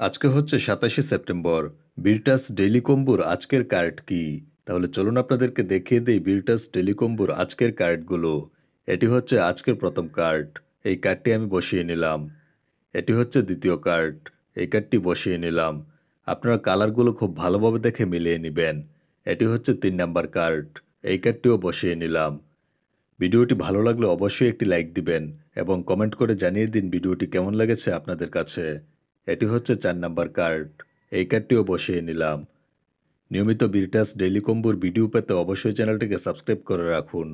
আজকে হচ্ছে সাতাশে সেপ্টেম্বর। বিরটাস ডেইলি কম্বুর আজকের কার্ড কি? তাহলে চলুন আপনাদেরকে দেখিয়ে দিই বিরটাস ডেলিকম্বুর আজকের কার্ডগুলো। এটি হচ্ছে আজকের প্রথম কার্ড। এই কার্ডটি আমি বসিয়ে নিলাম। এটি হচ্ছে দ্বিতীয় কার্ড। এই কার্ডটি বসিয়ে নিলাম। আপনারা কালারগুলো খুব ভালোভাবে দেখে মিলিয়ে নেবেন। এটি হচ্ছে তিন নাম্বার কার্ড। এই কার্ডটিও বসিয়ে নিলাম। ভিডিওটি ভালো লাগলে অবশ্যই একটি লাইক দিবেন এবং কমেন্ট করে জানিয়ে দিন ভিডিওটি কেমন লেগেছে আপনাদের কাছে। এটি হচ্ছে চার নাম্বার কার্ড। এই কার্ডটিও বসিয়ে নিলাম। নিয়মিত বিরটাস ডেইলি কম্বুর ভিডিও পেতে অবশ্যই চ্যানেলটিকে সাবস্ক্রাইব করে রাখুন।